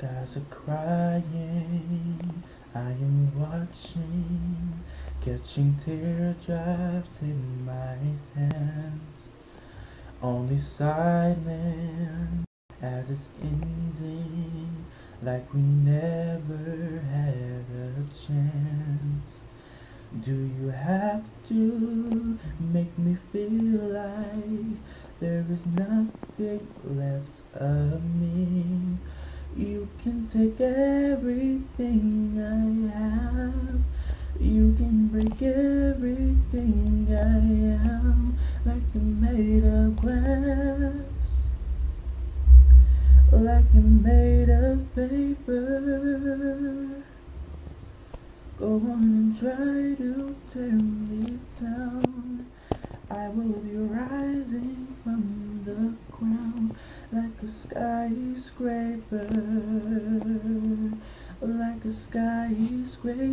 skies are crying, I am watching, catching teardrops in my hands. Only silent as it's ending, like we never had a chance. Do you have to make me feel like there is nothing left of me? You take everything I have. You can break everything I am like a made of glass. Like a made of paper. Go on and try to tear me down. I will be rising from the ground like a skyscraper, like a skyscraper.